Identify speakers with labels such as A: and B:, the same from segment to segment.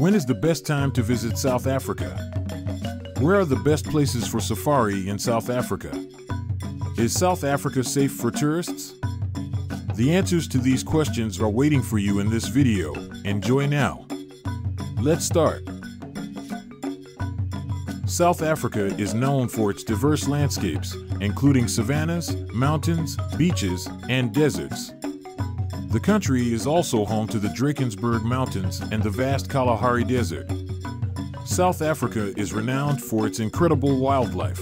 A: When is the best time to visit South Africa? Where are the best places for safari in South Africa? Is South Africa safe for tourists? The answers to these questions are waiting for you in this video. Enjoy now. Let's start. South Africa is known for its diverse landscapes, including savannas, mountains, beaches, and deserts. The country is also home to the Drakensberg Mountains and the vast Kalahari Desert. South Africa is renowned for its incredible wildlife.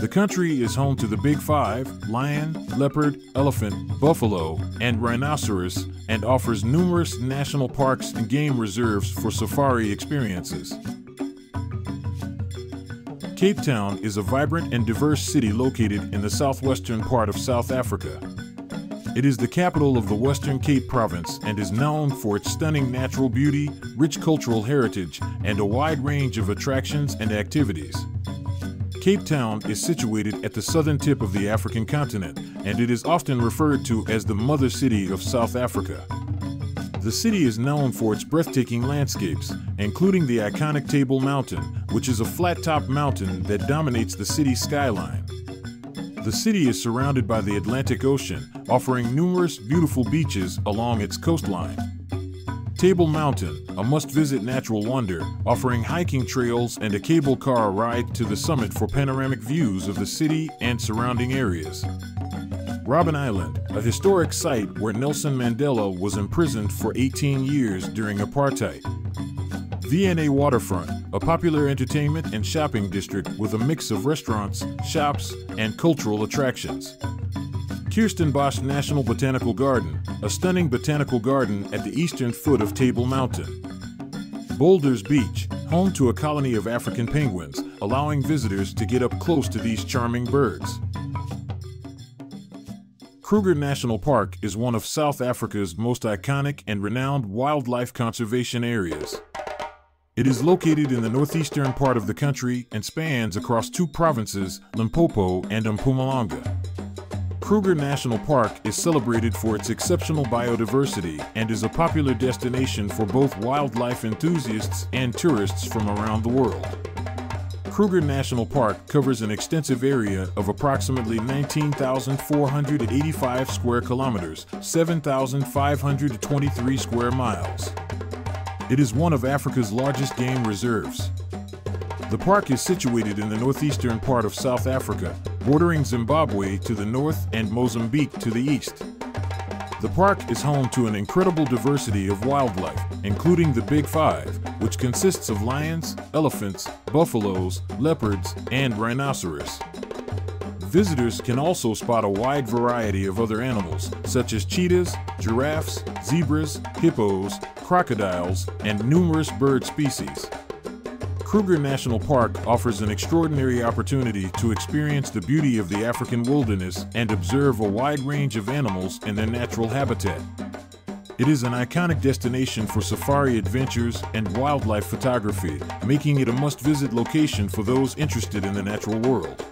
A: The country is home to the Big Five lion, leopard, elephant, buffalo, and rhinoceros, and offers numerous national parks and game reserves for safari experiences. Cape Town is a vibrant and diverse city located in the southwestern part of South Africa. It is the capital of the Western Cape Province and is known for its stunning natural beauty, rich cultural heritage, and a wide range of attractions and activities. Cape Town is situated at the southern tip of the African continent, and it is often referred to as the mother city of South Africa. The city is known for its breathtaking landscapes, including the iconic Table Mountain, which is a flat topped mountain that dominates the city's skyline. The city is surrounded by the Atlantic Ocean, offering numerous beautiful beaches along its coastline. Table Mountain, a must visit natural wonder, offering hiking trails and a cable car ride to the summit for panoramic views of the city and surrounding areas. Robben Island, a historic site where Nelson Mandela was imprisoned for 18 years during apartheid. V&A Waterfront, a popular entertainment and shopping district with a mix of restaurants, shops, and cultural attractions. Kirstenbosch National Botanical Garden, a stunning botanical garden at the eastern foot of Table Mountain. Boulders Beach, home to a colony of African penguins, allowing visitors to get up close to these charming birds. Kruger National Park is one of South Africa's most iconic and renowned wildlife conservation areas. It is located in the northeastern part of the country and spans across two provinces, Limpopo and Mpumalanga. Kruger National Park is celebrated for its exceptional biodiversity and is a popular destination for both wildlife enthusiasts and tourists from around the world. Kruger National Park covers an extensive area of approximately 19,485 square kilometers, 7,523 square miles. It is one of Africa's largest game reserves. The park is situated in the northeastern part of South Africa, bordering Zimbabwe to the north and Mozambique to the east. The park is home to an incredible diversity of wildlife, including the Big Five, which consists of lions, elephants, buffaloes, leopards, and rhinoceros. Visitors can also spot a wide variety of other animals, such as cheetahs, giraffes, zebras, hippos, crocodiles, and numerous bird species. Kruger National Park offers an extraordinary opportunity to experience the beauty of the African wilderness and observe a wide range of animals in their natural habitat. It is an iconic destination for safari adventures and wildlife photography, making it a must visit location for those interested in the natural world.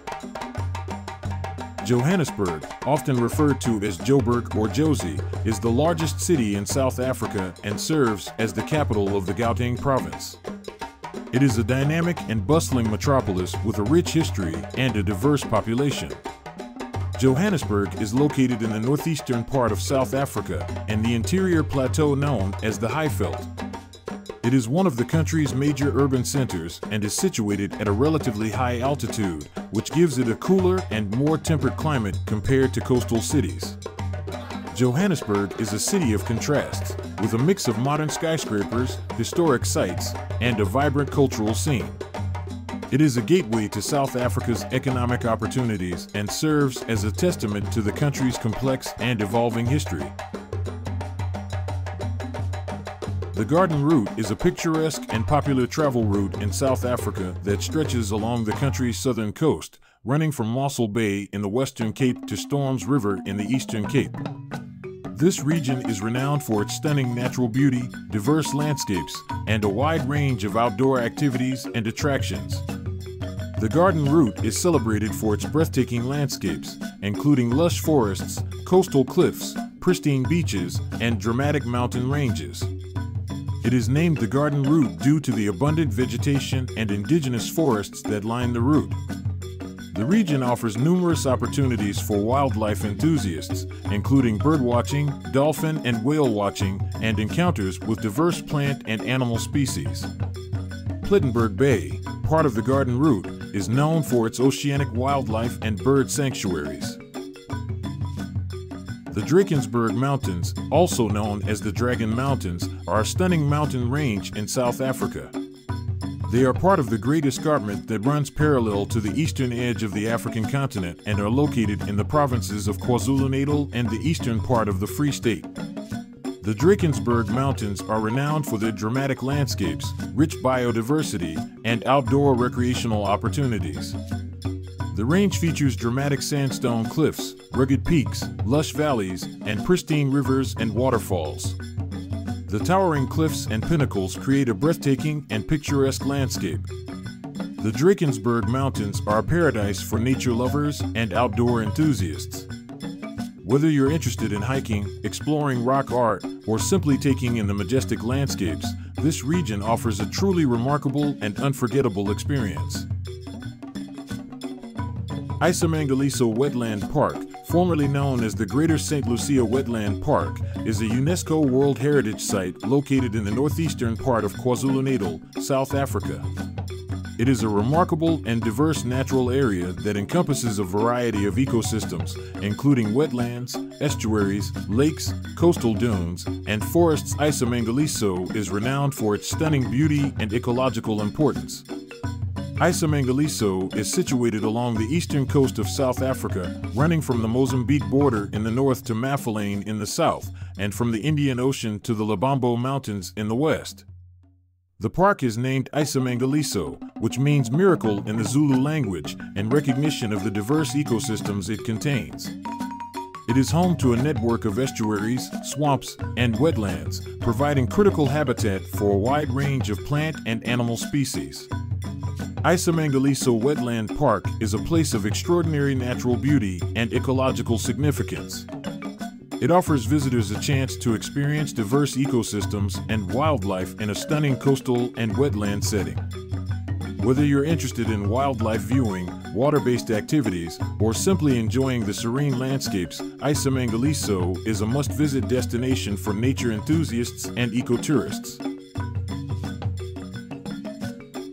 A: Johannesburg, often referred to as Joburg or Jozi, is the largest city in South Africa and serves as the capital of the Gauteng province. It is a dynamic and bustling metropolis with a rich history and a diverse population. Johannesburg is located in the northeastern part of South Africa and the interior plateau known as the Highveld. It is one of the country's major urban centers and is situated at a relatively high altitude, which gives it a cooler and more temperate climate compared to coastal cities. Johannesburg is a city of contrasts, with a mix of modern skyscrapers, historic sites, and a vibrant cultural scene. It is a gateway to South Africa's economic opportunities and serves as a testament to the country's complex and evolving history. The Garden Route is a picturesque and popular travel route in South Africa that stretches along the country's southern coast, running from Mossel Bay in the Western Cape to Storms River in the Eastern Cape. This region is renowned for its stunning natural beauty, diverse landscapes, and a wide range of outdoor activities and attractions. The Garden Route is celebrated for its breathtaking landscapes, including lush forests, coastal cliffs, pristine beaches, and dramatic mountain ranges. It is named the Garden Route due to the abundant vegetation and indigenous forests that line the route. The region offers numerous opportunities for wildlife enthusiasts, including birdwatching, dolphin and whale watching, and encounters with diverse plant and animal species. Plettenberg Bay, part of the Garden Route, is known for its oceanic wildlife and bird sanctuaries. The Drakensberg Mountains, also known as the Dragon Mountains, are a stunning mountain range in South Africa. They are part of the Great Escarpment that runs parallel to the eastern edge of the African continent and are located in the provinces of KwaZulu-Natal and the eastern part of the Free State. The Drakensberg Mountains are renowned for their dramatic landscapes, rich biodiversity, and outdoor recreational opportunities. The range features dramatic sandstone cliffs, rugged peaks, lush valleys, and pristine rivers and waterfalls. The towering cliffs and pinnacles create a breathtaking and picturesque landscape. The Drakensberg Mountains are a paradise for nature lovers and outdoor enthusiasts. Whether you're interested in hiking, exploring rock art, or simply taking in the majestic landscapes, this region offers a truly remarkable and unforgettable experience. iSimangaliso Wetland Park, formerly known as the Greater St. Lucia Wetland Park, is a UNESCO World Heritage Site located in the northeastern part of KwaZulu-Natal, South Africa. It is a remarkable and diverse natural area that encompasses a variety of ecosystems, including wetlands, estuaries, lakes, coastal dunes, and forests. iSimangaliso is renowned for its stunning beauty and ecological importance. iSimangaliso is situated along the eastern coast of South Africa, running from the Mozambique border in the north to Maphelane in the south, and from the Indian Ocean to the Lebombo Mountains in the west. The park is named iSimangaliso, which means miracle in the Zulu language, in recognition of the diverse ecosystems it contains. It is home to a network of estuaries, swamps, and wetlands, providing critical habitat for a wide range of plant and animal species. iSimangaliso Wetland Park is a place of extraordinary natural beauty and ecological significance. It offers visitors a chance to experience diverse ecosystems and wildlife in a stunning coastal and wetland setting. Whether you're interested in wildlife viewing, water-based activities, or simply enjoying the serene landscapes, iSimangaliso is a must-visit destination for nature enthusiasts and ecotourists.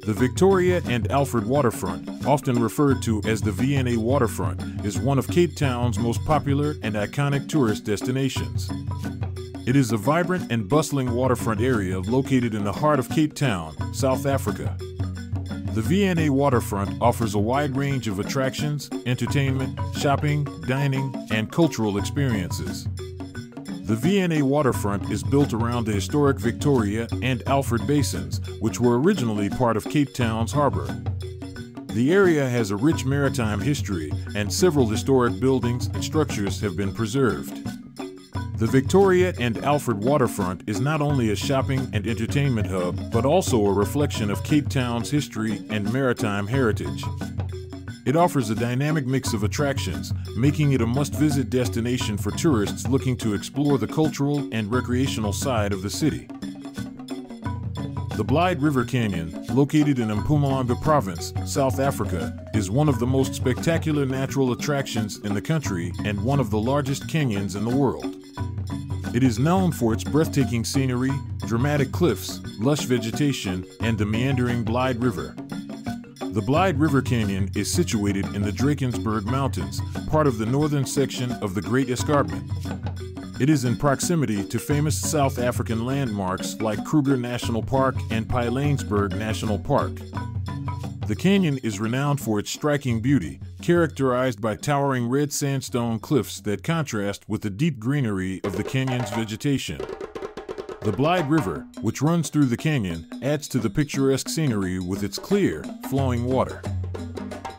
A: The Victoria and Alfred waterfront, often referred to as the V&A waterfront, is one of Cape Town's most popular and iconic tourist destinations. It is a vibrant and bustling waterfront area located in the heart of Cape Town, South Africa. The V&A waterfront offers a wide range of attractions, entertainment, shopping, dining, and cultural experiences. The V&A waterfront is built around the historic Victoria and Alfred basins, which were originally part of Cape Town's harbor. The area has a rich maritime history, and several historic buildings and structures have been preserved. The Victoria and Alfred waterfront is not only a shopping and entertainment hub, but also a reflection of Cape Town's history and maritime heritage. It offers a dynamic mix of attractions, making it a must-visit destination for tourists looking to explore the cultural and recreational side of the city. The Blyde River Canyon, located in Mpumalanga Province, South Africa, is one of the most spectacular natural attractions in the country and one of the largest canyons in the world. It is known for its breathtaking scenery, dramatic cliffs, lush vegetation, and the meandering Blyde River. The Blyde River Canyon is situated in the Drakensberg Mountains, part of the northern section of the Great Escarpment. It is in proximity to famous South African landmarks like Kruger National Park and Pilanesberg National Park. The canyon is renowned for its striking beauty, characterized by towering red sandstone cliffs that contrast with the deep greenery of the canyon's vegetation. The Blyde River, which runs through the canyon, adds to the picturesque scenery with its clear, flowing water.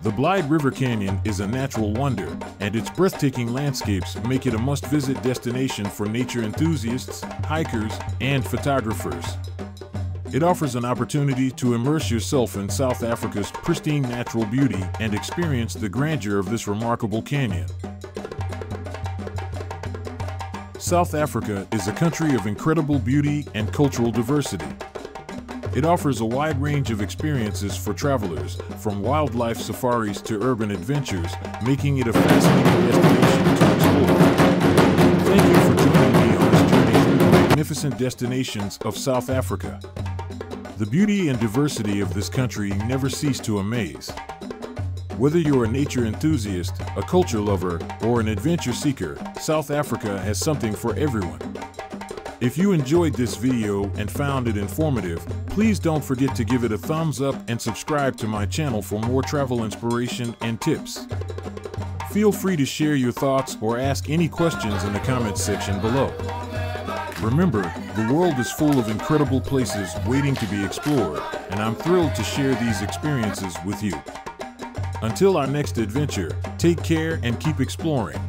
A: The Blyde River Canyon is a natural wonder, and its breathtaking landscapes make it a must visit destination for nature enthusiasts, hikers, and photographers. It offers an opportunity to immerse yourself in South Africa's pristine natural beauty and experience the grandeur of this remarkable canyon. South Africa is a country of incredible beauty and cultural diversity. It offers a wide range of experiences for travelers, from wildlife safaris to urban adventures, making it a fascinating destination to explore. Thank you for joining me on this journey through the magnificent destinations of South Africa. The beauty and diversity of this country never cease to amaze. Whether you're a nature enthusiast, a culture lover, or an adventure seeker, South Africa has something for everyone. If you enjoyed this video and found it informative, please don't forget to give it a thumbs up and subscribe to my channel for more travel inspiration and tips. Feel free to share your thoughts or ask any questions in the comments section below. Remember, the world is full of incredible places waiting to be explored, and I'm thrilled to share these experiences with you. Until our next adventure, take care and keep exploring.